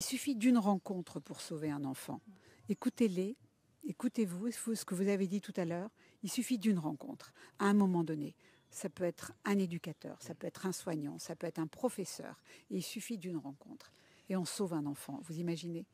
Il suffit d'une rencontre pour sauver un enfant. Écoutez-les, écoutez-vous ce que vous avez dit tout à l'heure. Il suffit d'une rencontre à un moment donné. Ça peut être un éducateur, ça peut être un soignant, ça peut être un professeur. Et il suffit d'une rencontre. Et on sauve un enfant, vous imaginez?